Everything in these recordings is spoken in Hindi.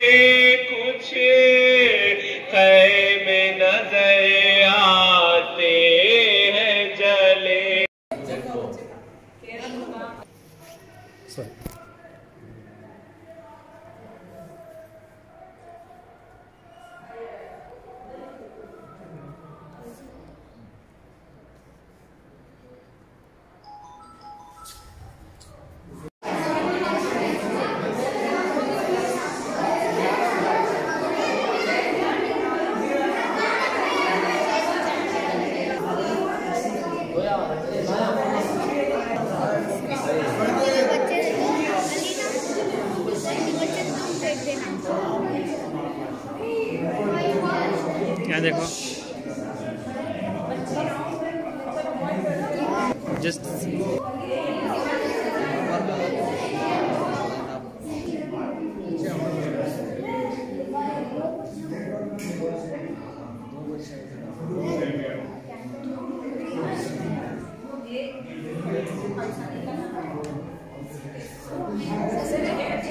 कुछ क्या देखो?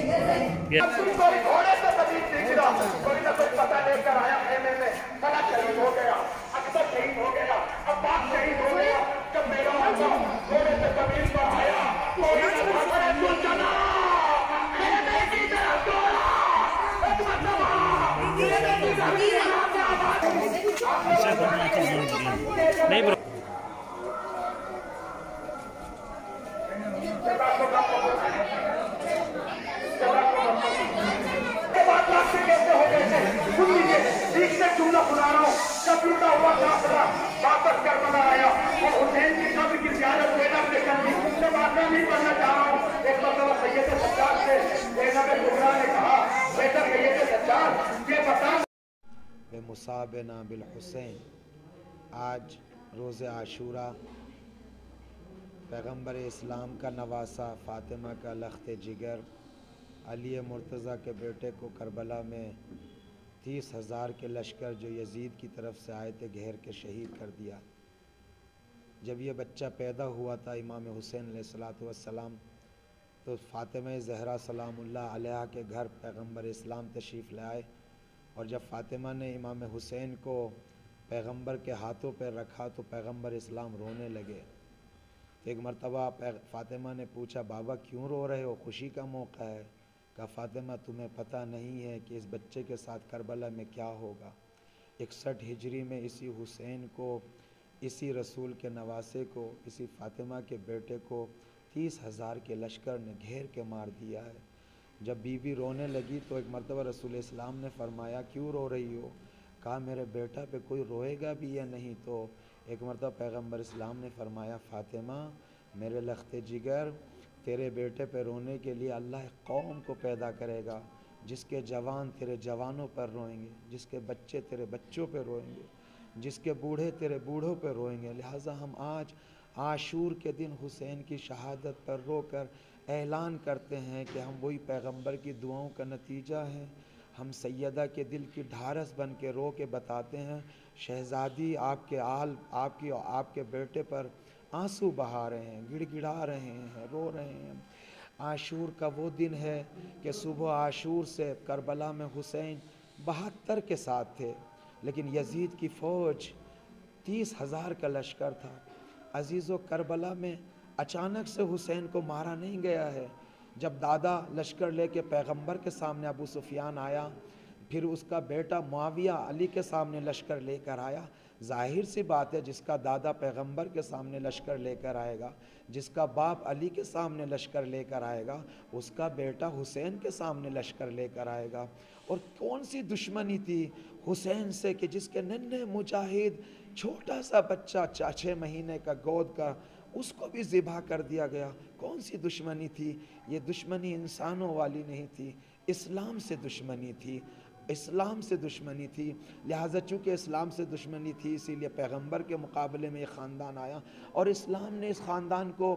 कोई घोड़े से कभी दिख रहा कोई ना कोई पता लेकर आया खेमे में फला शहीद हो गया अक्सर शहीद हो गया अब्बास शहीद हो गया जब मेरा आका घोड़े से कबीर पर आया कोई ना भगवान को चला खेमे की तरफ़ दौड़ा एक मरतबा खेमे की तरफ़ नहीं ब्रो के बाद रास्ते कैसे हो गए थे सुन लीजिए ठीक से जुमला सुना रहा हूँ जब लूटा हुआ काफिला वापस करबला आया और हुसैन की कब्र की जियारत जैनब ने कर दी मैं नहीं करना चाह रहा हूँ। एक मतलब सैयद सज्जाद से ने कहा, बेटा सैयद सज्जाद ये बता। बेमुसाबना बिलहुसैन आज रोज़ आशूरा, पैगंबर इस्लाम का नवासा, फ़ातिमा का लख्त जिगर, अली मुर्तज़ा के बेटे को करबला में तीस हज़ार के लश्कर जो यजीद की तरफ़ से आए थे, घेर के शहीद कर दिया। जब यह बच्चा पैदा हुआ था इमाम हुसैन सलाम तो फ़ातिमा ज़हरा अलैहा के घर पैगंबर इस्लाम तशरीफ़ लाए और जब फ़ातिमा ने इमाम हुसैन को पैगंबर के हाथों पर रखा तो पैगंबर इस्लाम रोने लगे। तो एक मरतबा फ़ातिमा ने पूछा, बाबा, क्यों रो रहे हो? खुशी का मौका है। कहा, फ़ातिमा, तुम्हें पता नहीं है कि इस बच्चे के साथ करबला में क्या होगा। इकसठ हिजरी में इसी हुसैन को इसी रसूल के नवासे को, इसी फ़ातिमा के बेटे को तीस हज़ार के लश्कर ने घेर के मार दिया है। जब बीबी रोने लगी तो एक मरतबा रसूल इस्लाम ने फरमाया, क्यों रो रही हो? कहा मेरे बेटा पे कोई रोएगा भी या नहीं? तो एक मरतबा पैगंबर इस्लाम ने फरमाया, फ़ातिमा, मेरे लखते जिगर, तेरे बेटे पे रोने के लिए अल्लाह कौम को पैदा करेगा, जिसके जवान तेरे जवानों पर रोएँगे, जिसके बच्चे तेरे बच्चों पर रोएँगे। जिसके बूढ़े तेरे बूढ़ों पर रोएँगे। लिहाजा हम आज आशूर के दिन हुसैन की शहादत पर रोकर ऐलान करते हैं कि हम वही पैगंबर की दुआओं का नतीजा है। हम सैदा के दिल की ढारस बन के रो के बताते हैं, शहज़ादी आपके आल, आपकी आपके बेटे पर आँसू बहा रहे हैं, गिड़गिड़ा रहे हैं, रो रहे हैं। आशूर का वो दिन है कि सुबह आशूर से करबला में हुसैन बहत्तर के साथ थे। लेकिन यजीद की फ़ौज तीस हज़ार का लश्कर था। अज़ीज़ करबला में अचानक से हुसैन को मारा नहीं गया है। जब दादा लश्कर लेके पैगंबर के सामने अबू सुफियान आया, फिर उसका बेटा माविया अली के सामने लश्कर लेकर आया ज़ाहिर सी बात है जिसका दादा पैगंबर के सामने लश्कर लेकर आएगा, जिसका बाप अली के सामने लश्कर लेकर आएगा, उसका बेटा हुसैन के सामने लश्कर लेकर आएगा। और कौन सी दुश्मनी थी हुसैन से कि जिसके नन्हे मुजाहिद, छोटा सा बच्चा छः महीने का गोद का, उसको भी ज़िबा कर दिया गया। कौन सी दुश्मनी थी? ये दुश्मनी इंसानों वाली नहीं थी, इस्लाम से दुश्मनी थी। इस्लाम से दुश्मनी थी। लिहाजा चूँकि इस्लाम से दुश्मनी थी, इसीलिए पैगंबर के मुकाबले में ये ख़ानदान आया। और इस्लाम ने इस ख़ानदान को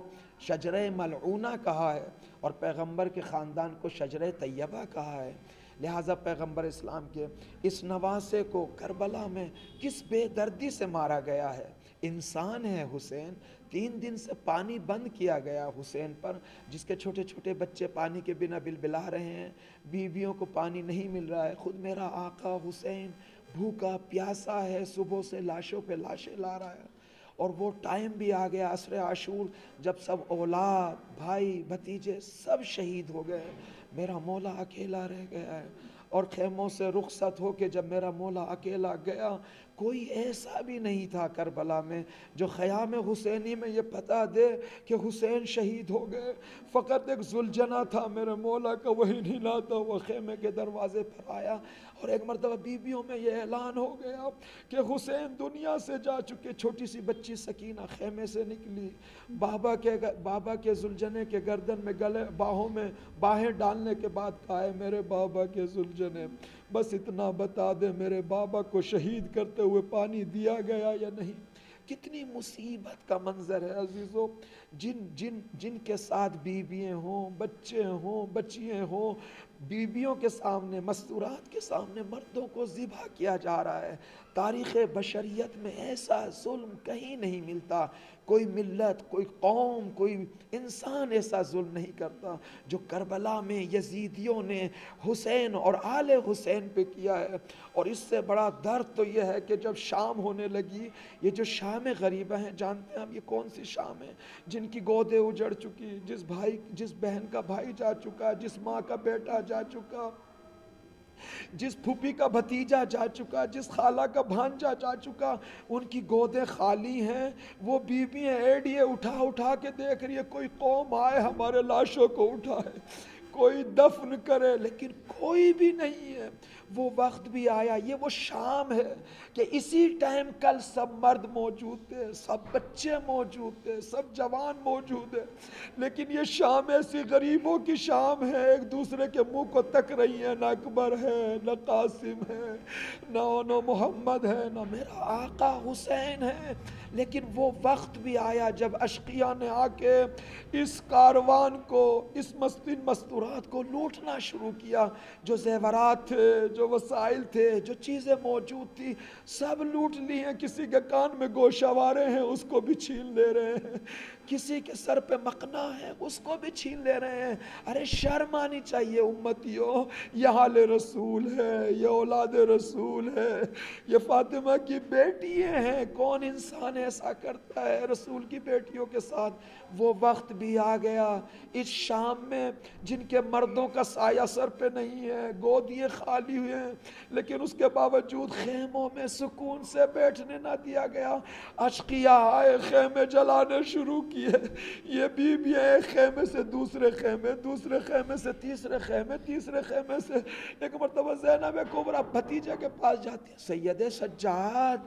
शजर मलूना कहा है और पैगंबर के ख़ानदान को शजर तैयबा कहा है। लिहाजा पैगंबर इस्लाम के, इस नवासे को करबला में किस बेदर्दी से मारा गया है? इंसान है हुसैन, तीन दिन से पानी बंद किया गया हुसैन पर, जिसके छोटे छोटे बच्चे पानी के बिना बिलबिला रहे हैं। बीवियों को पानी नहीं मिल रहा है। खुद मेरा आका हुसैन, भूखा प्यासा है, सुबह से लाशों पे लाशें ला रहा है। और वो टाइम भी आ गया असर आशूर, जब सब औलाद, भाई, भतीजे सब शहीद हो गए। मेरा मौला अकेला रह गया है और खेमों से रुखसत होके जब मेरा मौला अकेला गया कोई ऐसा भी नहीं था करबला में जो ख़याम हुसैनी में ये पता दे कि हुसैन शहीद हो गए। फ़कत एक जुलझना था मेरे मौला का, वही नीला था वह खेमे के दरवाजे पर आया और एक मरतबा बीबियों में ये ऐलान हो गया कि हुसैन दुनिया से जा चुके, छोटी सी बच्ची सकीना खेमे से निकली। बाबा के बाबा के जुलझने के गर्दन में गले, बाहों में बाहें डालने के बाद कहा मेरे बाबा के जुलझने बस इतना बता दे, मेरे बाबा को शहीद करते हुए पानी दिया गया या नहीं? कितनी मुसीबत का मंजर है अजीज़ों। जिन जिन, जिनके साथ बीवियाँ हों, बच्चे हों, बच्चियाँ हों बीबियों के सामने, मस्तूरात के सामने मर्दों को ज़िबा किया जा रहा है। तारीख़ बशरियत में ऐसा जुल्म कहीं नहीं मिलता। कोई मिल्लत, कोई कौम, कोई इंसान ऐसा जुल्म नहीं करता जो करबला में यजीदियों ने हुसैन और आले हुसैन पे किया है। और इससे बड़ा दर्द तो यह है कि जब शाम होने लगी, ये जो शाम गरीबा हैं, जानते हैं हम ये कौन सी शाम है? जिनकी गोदे उजड़ चुकी, जिस भाई, जिस बहन का भाई जा चुका है जिस माँ का बेटा जा चुका, जिस फूफी का भतीजा जा चुका, जिस खाला का भांजा जा चुका, उनकी गोदें खाली हैं, वो बीबी एडिए उठा उठा के देख रही है, कोई कौम आए हमारे लाशों को उठाए। कोई दफन करे, लेकिन कोई भी नहीं है। वो वक्त भी आया, ये वो शाम है कि इसी टाइम कल सब मर्द मौजूद थे, सब बच्चे मौजूद थे, सब जवान मौजूद है। लेकिन ये शाम ऐसी गरीबों की शाम है, एक दूसरे के मुँह को तक रही है, ना अकबर है, न कासिम है, ना न मोहम्मद है, ना मेरा आका हुसैन है। लेकिन वो वक्त भी आया जब अशकिया ने आके इस कारवान को, इस मस्तिन मस्तूरात को लूटना शुरू किया। जो जेवरात थे, जो वसाइल थे, जो चीज़ें मौजूद थी, सब लूट ली हैं। किसी के कान में गोशावारे हैं, उसको भी छीन ले रहे हैं। किसी के सर पे मकना है, उसको भी छीन ले रहे हैं। अरे शर्म आनी चाहिए उम्मतियों। ये हाल रसूल है, ये औलाद रसूल है। ये फातिमा की बेटियाँ हैं, कौन इंसान ऐसा करता है रसूल की बेटियों के साथ? वो वक्त भी आ गया। इस शाम में जिनके मर्दों का साया सर पे नहीं है गोदिए खाली हुए हैं, लेकिन उसके बावजूद खेमों में सुकून से बैठने ना दिया गया। अशकिया आए, खेमे जलाने शुरू किए ये ये बीबियाँ एक खेमे से दूसरे खेमे दूसरे खेमे से तीसरे खेमे तीसरे खेमे से। एक मरतबा जैनब कुबरा भतीजे के पास जाती है, सैयद सज्जाद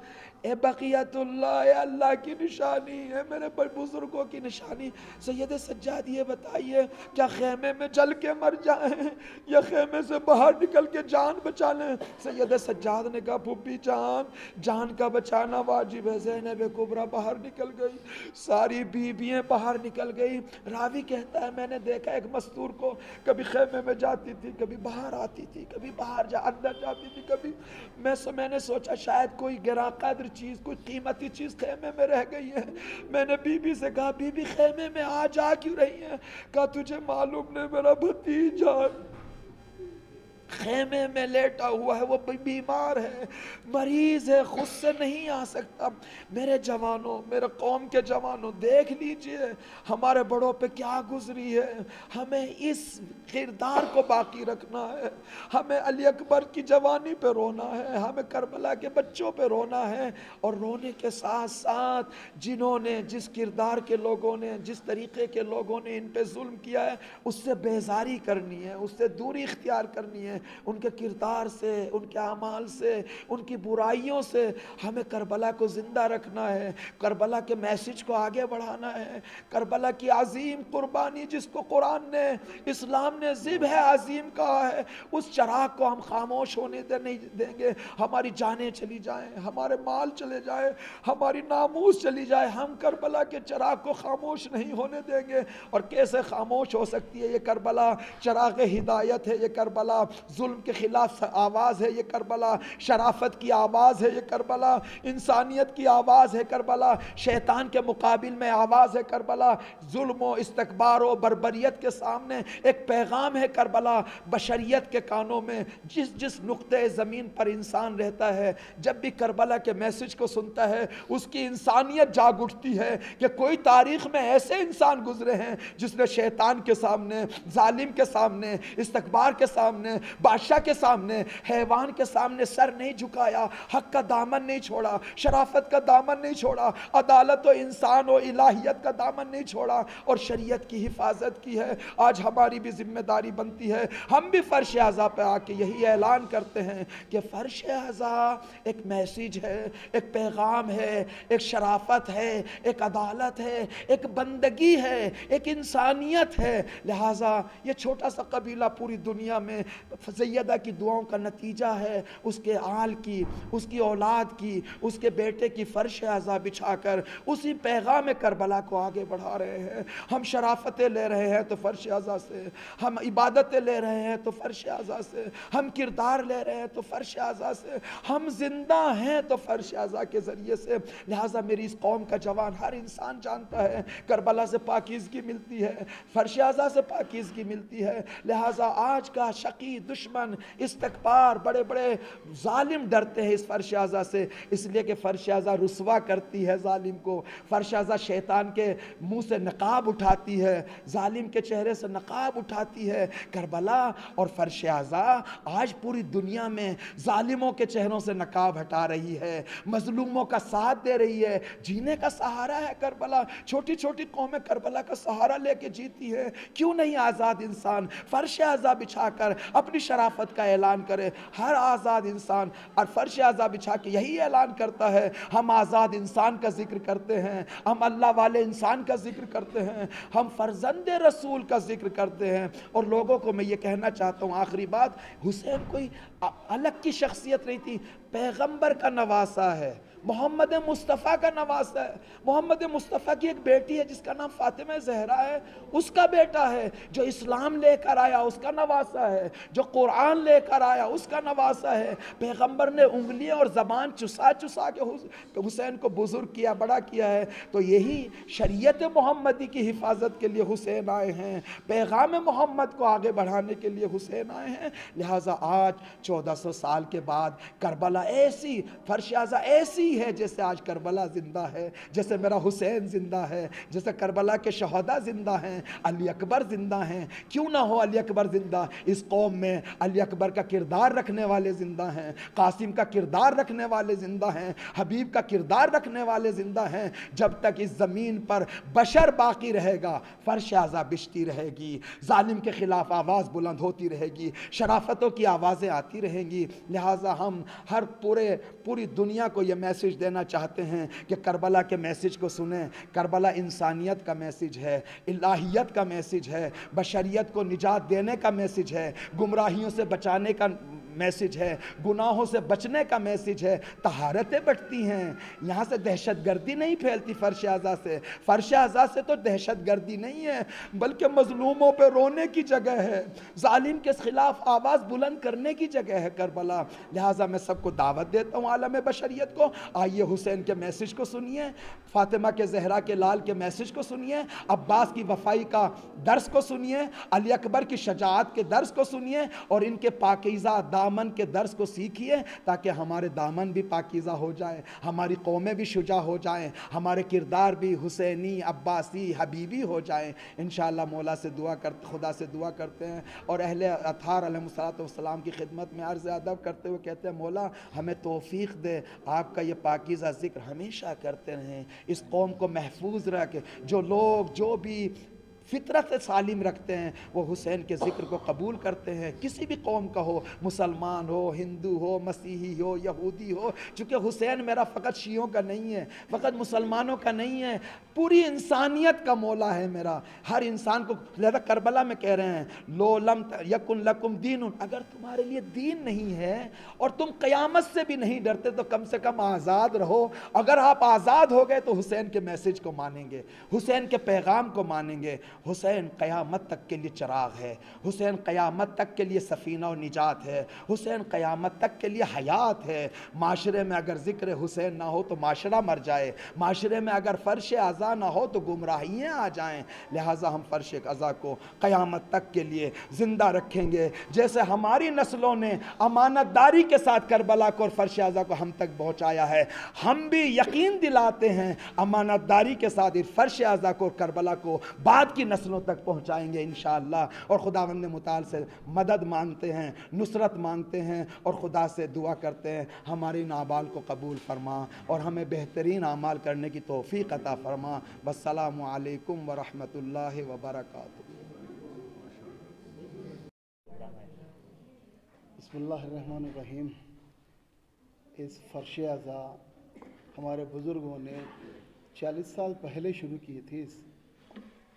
ए बकियतुल्लाह अल्लाह की निशानी है मेरे बुज़ुर्गों की निशानी। सैयद सज्जाद, ये बताइए, क्या खेमे में जल के मर जाएँ, या खेमे से बाहर निकल के जान बचा लें? सैयद सज्जाद ने कहा फुप्पी जान जान का बचाना वाजिब है। जैनब कुबरा बाहर निकल गई, सारी बीबियाँ बाहर निकल गई। रावी कहता है, मैंने देखा एक मस्तूर को कभी खेमे में जाती थी, कभी बाहर आती थी, कभी बाहर जा, अंदर जाती थी, कभी। मैं मैंने सोचा, शायद कोई गिरा कदर चीज़ कोई कीमती चीज़ खेमे में रह गई है। मैंने बीबी से कहा, बीबी, खेमे में आ जा क्यों रही है? कहा, तुझे मालूम नहीं मेरा भतीजा। खेमे में लेटा हुआ है, वो बीमार है। मरीज़ है खुद से नहीं आ सकता। मेरे जवानों, मेरे कौम के जवानों, देख लीजिए, हमारे बड़ों पे क्या गुजरी है। हमें इस किरदार को बाकी रखना है। हमें अली अकबर की जवानी पे रोना है। हमें करबला के बच्चों पे रोना है। और रोने के साथ साथ जिन्होंने, जिस किरदार के लोगों ने, जिस तरीके के लोगों ने इन पे जुल्म किया है, उससे बेजारी करनी है, उससे दूरी इख्तियार करनी है। उनके किरदार से, उनके अमाल से, उनकी बुराइयों से हमें करबला को ज़िंदा रखना है, करबला के मैसेज को आगे बढ़ाना है, करबला की अजीम कुर्बानी जिसको कुरान ने, इस्लाम ने ज़िब है अजीम कहा है, उस चराग को हम खामोश होने दे, नहीं देंगे। हमारी जानें चली जाएँ, हमारे माल चले जाए, हमारी नामूस चली जाए। हम करबला के चराग को खामोश नहीं होने देंगे। और कैसे खामोश हो सकती है ये करबला? चराग हिदायत है, ये करबला जुल्म के खिलाफ आवाज़ है ये करबला, शराफत की आवाज़ है ये करबला, इंसानियत की आवाज़ है करबला, शैतान के मुकाबिल में आवाज़ है करबला, जुल्म, इस्तकबार व बरबरीत के सामने एक पैगाम है करबला, बशरियत के कानों में जिस जिस नुक्ते ज़मीन पर इंसान रहता है, जब भी करबला के मैसेज को सुनता है, उसकी इंसानियत जाग उठती है कि कोई तारीख में ऐसे इंसान गुजरे हैं जिसने शैतान के सामने, जालिम के सामने, इस्तकबार के सामने बादशाह के सामने, हैवान के सामने सर नहीं झुकाया, हक का दामन नहीं छोड़ा, शराफत का दामन नहीं छोड़ा, अदालत व इंसान व इलाहियत का दामन नहीं छोड़ा और शरीयत की हिफाजत की है। आज हमारी भी ज़िम्मेदारी बनती है। हम भी फ़र्श अज़ा पे आके यही ऐलान करते हैं कि फ़र्श अज़ा एक मैसेज है, एक पैगाम है, एक शराफत है, एक अदालत है, एक बंदगी है, एक इंसानियत है। लिहाजा ये छोटा सा कबीला पूरी दुनिया में सैदा की दुआओं का नतीजा है, उसके आल की, उसकी औलाद की, उसके बेटे की फ़र्श अज़ा बिछा कर उसी पैगाम करबला को आगे बढ़ा रहे हैं। हम शराफतें ले रहे हैं तो फ़र्श अज़ा से, हम इबादतें ले रहे हैं तो फ़र्श अज़ा से, हम किरदार ले रहे हैं तो फ़र्श अज़ा से, हम ज़िंदा हैं तो फ़र्श अज़ा के ज़रिए से। लिहाजा मेरी इस कौम का जवान हर इंसान जानता है, करबला से पाकिजगी मिलती है, फ़र्श अज़ा से पाकिजगी मिलती है। लिहाजा आज का शकी दुश्मन, इस्तकबार बड़े बड़े जालिम डरते हैं इस फ़र्श अज़ा से। इसलिए कि फ़र्श अज़ा रसवा करती है जालिम को। फ़र्श अज़ा शैतान के मुँह से नकाब उठाती है, जालिम के चेहरे से नकाब उठाती है। करबला और फ़र्श अज़ा आज पूरी दुनिया में जालिमों के चेहरों से नकाब हटा रही है, मजलूमों का साथ दे रही है। जीने का सहारा है करबला। छोटी छोटी कौमें करबला का सहारा लेके जीती है। क्यों नहीं आज़ाद इंसान? फ़र्श अज़ा बिछाकर अपनी शराफत का ऐलान करे। हर आज़ाद इंसान, और फ़र्श अज़ा बिछा के यही ऐलान करता है, हम आज़ाद इंसान का ज़िक्र करते हैं, हम अल्लाह वाले इंसान का ज़िक्र करते हैं, हम फर्जंद रसूल का ज़िक्र करते हैं। और लोगों को मैं ये कहना चाहता हूँ, आखिरी बात, हुसैन कोई अलग की शख्सियत नहीं थी पैगंबर का नवासा है। मोहम्मद मुस्तफ़ा का नवासा है। मोहम्मद मुस्तफ़ा की एक बेटी है, जिसका नाम फातिमा जहरा है। उसका बेटा है, जो इस्लाम लेकर आया, उसका नवासा है। जो कुरान लेकर आया, उसका नवासा है। पैगंबर ने उंगलियाँ और ज़बान चुसा चुसा के हुसैन को बुज़ुर्ग किया, बड़ा किया है। तो यही शरीयत मोहम्मदी की हिफाजत के लिए हुसैन आए हैं। पैगाम मोहम्मद को आगे बढ़ाने के लिए हुसैन आए हैं। लिहाजा आज 1400 साल के बाद करबला ऐसी फरशाजा ऐसी है जैसे आज करबला ज़िंदा है, जैसे मेरा हुसैन ज़िंदा है, जैसे करबला के शहदा ज़िंदा हैं, अली अकबर ज़िंदा हैं। क्यों ना हो अली अकबर ज़िंदा? इस कौम में अली अकबर का किरदार रखने वाले ज़िंदा हैं, कासिम का किरदार रखने वाले ज़िंदा हैं, हबीब का किरदार रखने वाले ज़िंदा हैं। जब तक इस ज़मीन पर बशर बाकी रहेगा, फर्श आज़ा बिछती रहेगी, जालिम के ख़िलाफ़ आवाज़ बुलंद होती रहेगी, शराफतों की आवाज़ें आती रहेंगी। लिहाजा हम हर पूरे, पूरी दुनिया को ये मैसेज देना चाहते हैं कि करबला के मैसेज को सुने। करबला इंसानियत का मैसेज है, इलाहियत का मैसेज है, बशरियत को निजात देने का मैसेज है, गुमराहियों से बचाने का मैसेज है, गुनाहों से बचने का मैसेज है, तहारतें बढ़ती हैं। यहाँ से दहशत गर्दी नहीं फैलती फ़र्श अज़ा से। फ़र्श अज़ा से तो दहशत गर्दी नहीं है, बल्कि मजलूमों पर रोने की जगह है। जालिम के ख़िलाफ़ आवाज़ बुलंद करने की जगह है करबला लिहाजा मैं सबको दावत देता हूँ आलम बशरीत को। आइए हुसैन के मैसेज को सुनिए, फ़ातिमा के जहरा के लाल के मैसेज को सुनिए, अब्बास की वफाई का दर्स को सुनिए, अली अकबर की शजात के दर्स को सुनिए और इनके पाकिज़ा दामन के दर्स को सीखिए ताकि हमारे दामन भी पाकिज़ा हो जाए, हमारी कौमें भी शुजा हो जाएँ, हमारे किरदार भी हुसैनी, अब्बासी, हबीबी हो जाएँ। इन मौला से दुआ कर, खुदा से दुआ करते हैं और अहल अथार सलाम की खिदमत में अर्ज़ अदब करते हुए कहते हैं, मौला हमें तोफ़ी दे, आपका ये पाकिज़ा ज़िक्र हमेशा करते रहें, इस कौम को महफूज रख, जो लोग, जो भी फितरत सालिम रखते हैं, वो हुसैन के ज़िक्र को कबूल करते हैं। किसी भी कौम का हो, मुसलमान हो, हिंदू हो, मसीही हो, यहूदी हो, चूँकि हुसैन मेरा फ़कत शीयों का नहीं है, फ़कत मुसलमानों का नहीं है, पूरी इंसानियत का मौला है मेरा। हर इंसान को लिहाजा करबला में कह रहे हैं, लो लम यकुन लकुम दीन अगर तुम्हारे लिए दीन नहीं है, और तुम क़यामत से भी नहीं डरते तो कम से कम आज़ाद रहो। अगर आप आज़ाद हो गए तो हुसैन के मैसेज को मानेंगे, हुसैन के पैगाम को मानेंगे। हुसैन क़यामत तक के लिए चराग है, हुसैन क़यामत तक के लिए सफ़ीना और निजात है, हुसैन क़यामत तक के लिए हयात है। माशरे में अगर ज़िक्र हुसैन ना हो तो माशरा मर जाए, माशरे में अगर फ़र्श अज़ा ना हो तो गुमराहियाँ आ जाएँ। लिहाजा हम फ़र्श अज़ा को क़यामत तक के लिए ज़िंदा रखेंगे। जैसे हमारी नस्लों ने अमानतदारी के साथ करबला को और फ़र्श अज़ा को हम तक पहुँचाया है, हम भी यकीन दिलाते हैं अमानतदारी के साथ फ़र्श अज़ा को और करबला को बाद की नस्लों तक पहुँचाएँगे इन और ख़ुदा खुदावंद मुताल से मदद मांगते हैं, नुसरत मांगते हैं और खुदा से दुआ करते हैं। हमारे इन आबाल को कबूल फरमा और हमें बेहतरीन अमाल करने की तोफ़ी अता फरमा। वसलम वरहमल वबरक बसमीम इस फ़र्श अज़ा हमारे बुज़ुर्गों ने 40 साल पहले शुरू की थी इस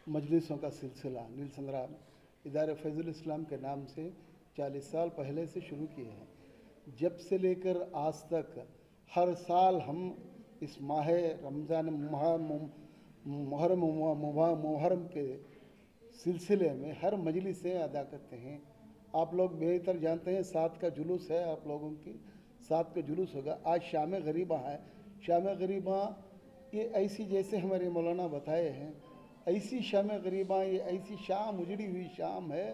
मजलिसों का सिलसिला। नील संग्राम इदार फैज़ुल इस्लाम के नाम से 40 साल पहले से शुरू किए हैं। जब से लेकर आज तक हर साल हम इस माह रमज़ान मुहर्रम मुहर्रम के सिलसिले में हर मजलिसें अदा करते हैं। आप लोग बेहतर जानते हैं, सात का जुलूस है आप लोगों की। सात का जुलूस होगा। आज शाम गरीबा है। शाम गरीबा ये ऐसी जैसे हमारे मौलाना बताए हैं ऐसी शाम गरीबा ये ऐसी शाम उजड़ी हुई शाम है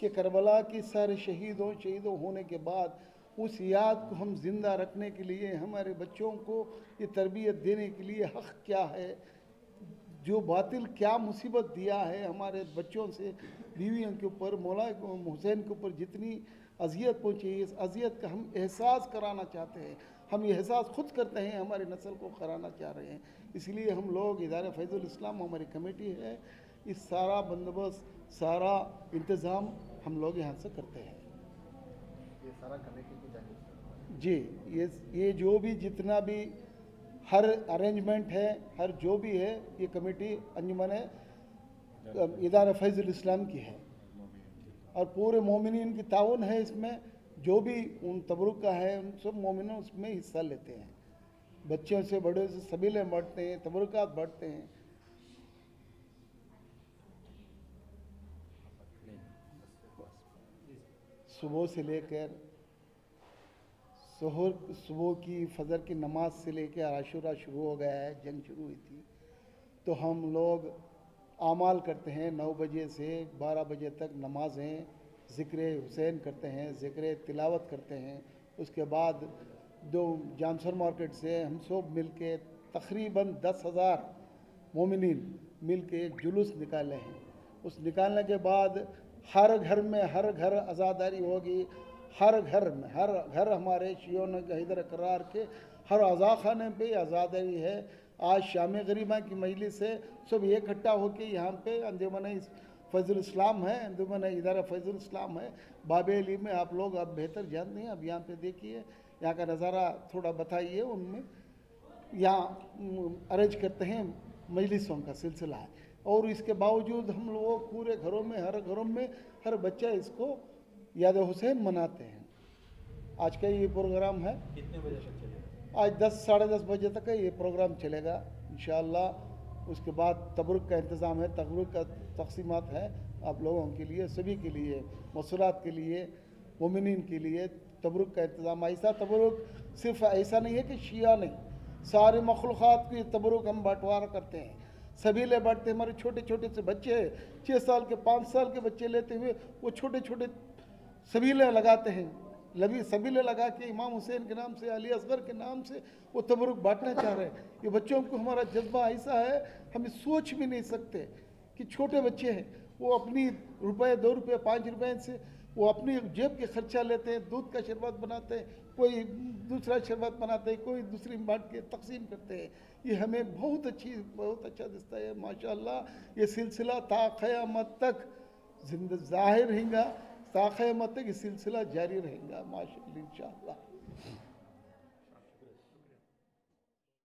कि करबला की सारे शहीदों शहीदों होने के बाद उस याद को हम ज़िंदा रखने के लिए, हमारे बच्चों को ये तरबियत देने के लिए हक़ क्या है? जो बातिल क्या मुसीबत दिया है हमारे बच्चों से, बीवियों के ऊपर, मौला हुसैन के ऊपर जितनी अजियत पहुँची है, इस अजियत का हम एहसास कराना चाहते हैं। हम ये एहसास खुद करते हैं हमारी नस्ल को कराना चाह रहे हैं। इसलिए हम लोग इदारा फैज़ुल इस्लाम हमारी कमेटी है इस सारा बंदोबस्त सारा इंतज़ाम हम लोग यहाँ से करते हैं। ये सारा कमेटी की जी ये ये जो भी जितना भी हर अरेंजमेंट है हर जो भी है ये कमेटी अंजुमन इदारा फैज़ुल इस्लाम की है। और पूरे मोमिन की ताउन है इसमें जो भी उन तबरुक का है, उन सब मोमिन उसमें हिस्सा लेते हैं। बच्चों से, बड़े से सबीले बढ़ते हैं, तबरुकात बढ़ते हैं। सुबह से लेकर सहर, सुबह की फजर की नमाज़ से लेकर आशुरा शुरू हो गया है, जंग शुरू हुई थी। तो हम लोग आमाल करते हैं, नौ बजे से बारह बजे तक नमाजें ज़िक्र हुसैन करते हैं, ज़िक्र तिलावत करते हैं। उसके बाद दो जानसर मार्केट से हम सब मिल के तकरीबन दस हज़ार मोमिन मिल के एक जुलूस निकाले हैं। उस निकालने के बाद हर घर में हर घर आज़ादारी होगी। हर घर में, हर घर हमारे शियों ने इधर करार के हर अज़ा खाने पर आज़ादारी है। आज शाम गरीबा की मजलिस से सब इकट्ठा होकर यहाँ पे अंजुमन फैज़ुल इस्लाम है अंजुमन इदारा फैज़ुल इस्लाम है। बाब अली में आप लोग अब बेहतर जानते हैं अब यहाँ पे देखिए यहाँ का नज़ारा थोड़ा बताइए उनमें। यहाँ अरेंज करते हैं मजलिसों का सिलसिला है। और इसके बावजूद हम लोग पूरे घरों में हर घरों में हर बच्चा इसको याद हुसैन मनाते हैं। आज का ये प्रोग्राम है। कितने बजे तक चलेगा? आज दस साढ़े दस बजे तक ये प्रोग्राम चलेगा इन उसके बाद तबरुक का इंतज़ाम है तबरुक का तकसीमत है आप लोगों के लिए, सभी के लिए, मसूरात के लिए मोमिन के लिए, तबरुक का इंतज़ाम। ऐसा तबरुक सिर्फ़ ऐसा नहीं है कि शिया नहीं, सारे मखलूक़ात की तबरुक हम बंटवारा करते हैं। सभी ले बांटते हमारे छोटे छोटे से बच्चे छः साल के, पाँच साल के बच्चे लेते हुए वो छोटे छोटे सबीले लगाते हैं। लबी सबीले लगा के, इमाम हुसैन के नाम से, अली असगर के नाम से वो तबरुक बांटना चाह रहे हैं। ये बच्चों को हमारा जज्बा ऐसा है, हम सोच भी नहीं सकते। कि छोटे बच्चे हैं, वो अपनी रुपए, दो रुपये पाँच रुपए से वो अपनी जेब के खर्चा लेते हैं, दूध का शरबत बनाते हैं, कोई दूसरा शरबत बनाते हैं, कोई दूसरी बांट के तकसीम करते हैं। ये हमें बहुत अच्छी, बहुत अच्छा दिखता है, माशाल्लाह। ये सिलसिला ताक़यामत तक जिंद, ज़ाहिर रहेगा ताक़यामत तक ये सिलसिला जारी रहेगा, माशा